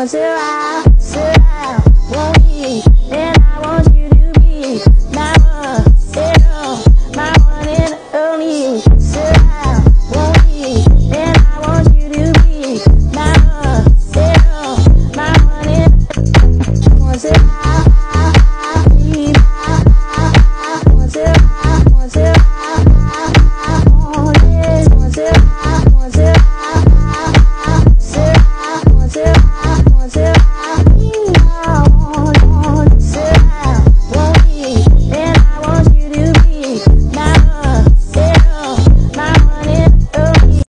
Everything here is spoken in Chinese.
好吃吧